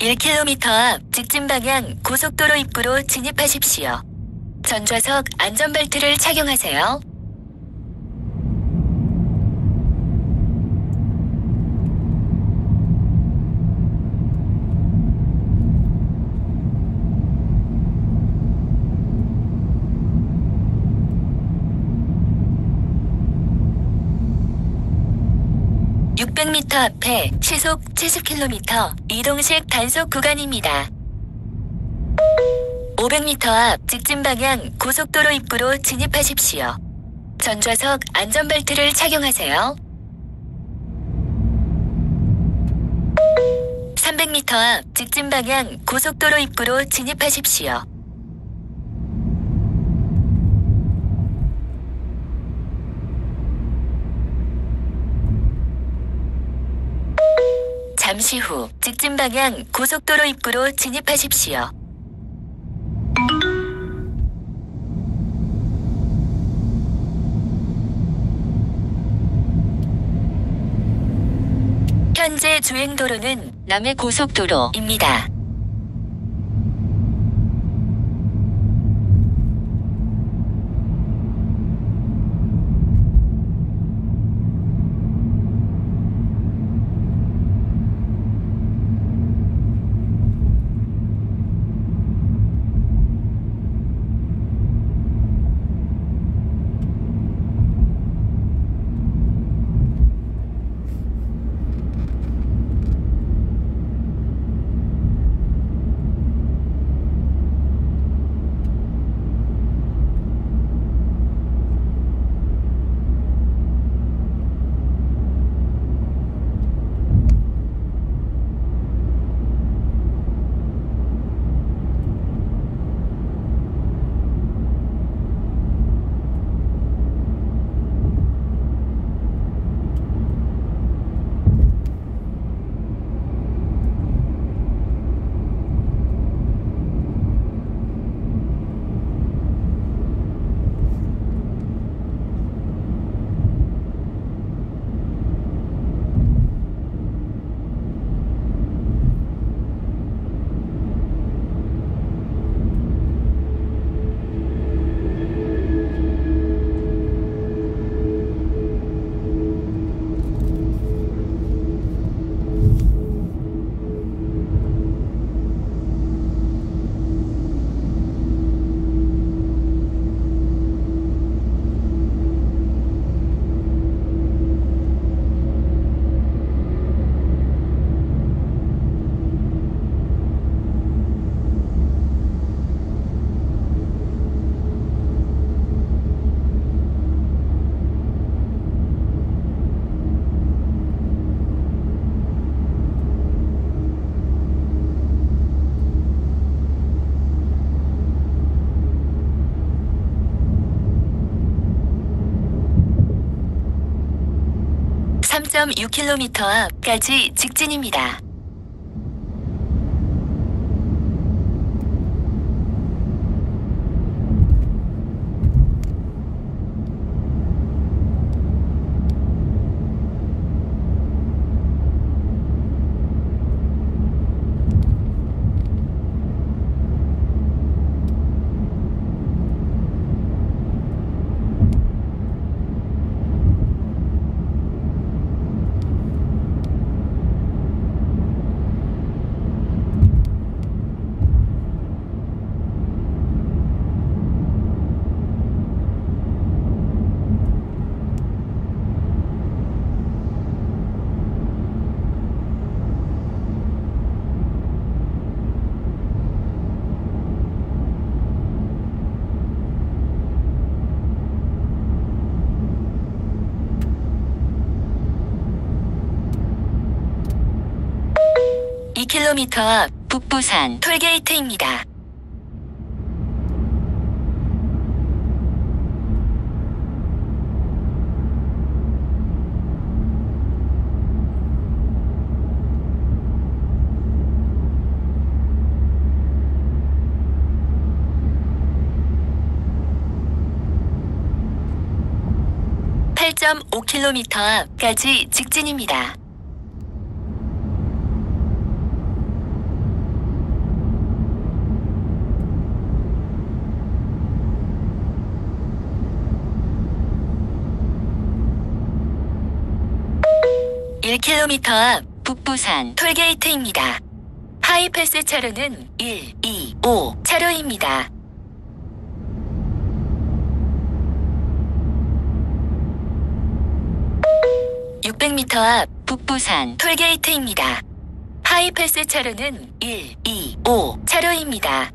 1km 앞 직진 방향 고속도로 입구로 진입하십시오. 전좌석 안전벨트를 착용하세요. (600m) 앞에 시속 (70km) 이동식 단속 구간입니다. 500m 앞 직진 방향 고속도로 입구로 진입하십시오. 전좌석 안전벨트를 착용하세요. 300m 앞 직진 방향 고속도로 입구로 진입하십시오. 잠시 후 직진 방향 고속도로 입구로 진입하십시오. 현재 주행도로는 남해 고속도로입니다. (3.6km) 앞까지 직진입니다. (2km) 앞 북부산 톨게이트입니다. (8.5km) 앞까지 직진입니다. 1km 앞 북부산 톨게이트입니다. 하이패스 차로는 1, 2, 5 차로입니다. (600m) 앞 북부산 톨게이트입니다. 하이패스 차로는 1, 2, 5 차로입니다.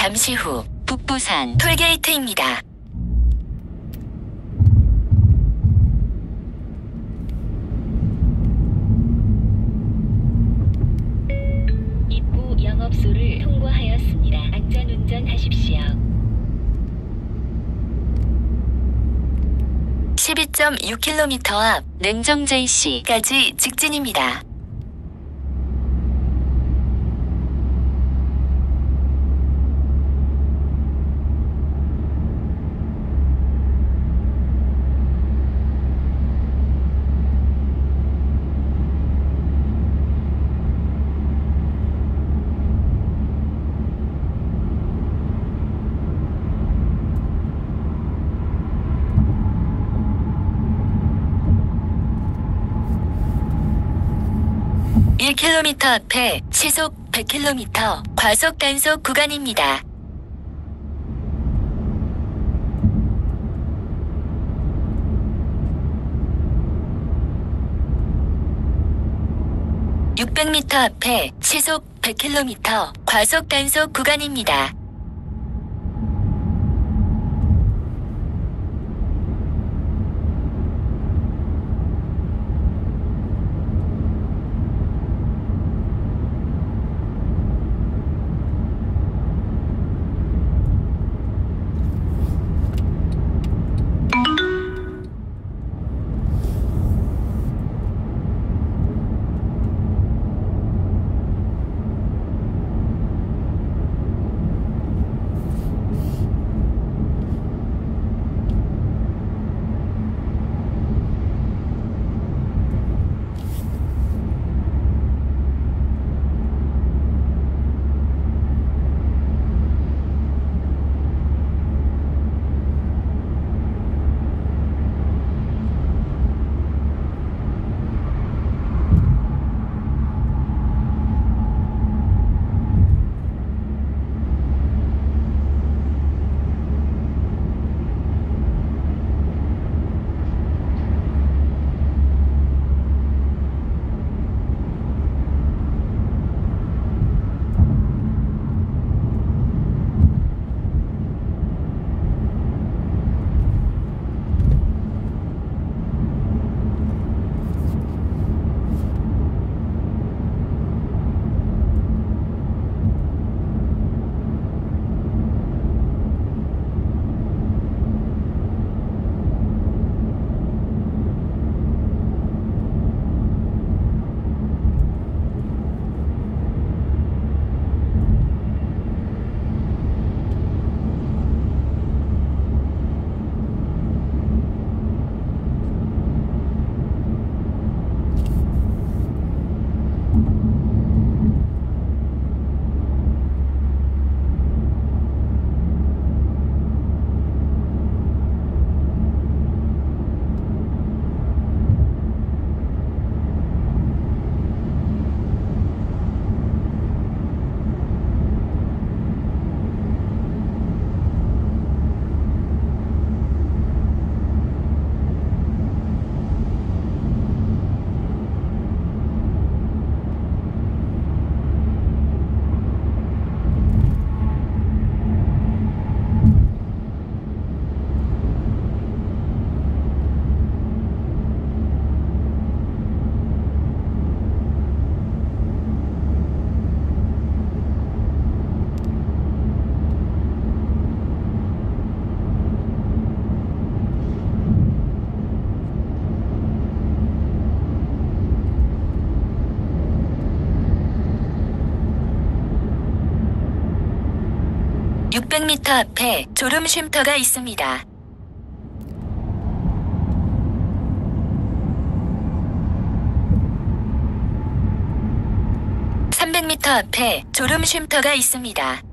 잠시 후 북부산 톨게이트입니다. 입구 영업소를 통과하였습니다. 안전운전하십시오. 12.6km 앞 능정JC까지 직진입니다. (1km) 앞에 시속 (100km) 과속 단속 구간입니다. (600m) 앞에 시속 (100km) 과속 단속 구간입니다. (600m) 앞에 졸음 쉼터가 있습니다. 300m 앞에 졸음 쉼터가 있습니다.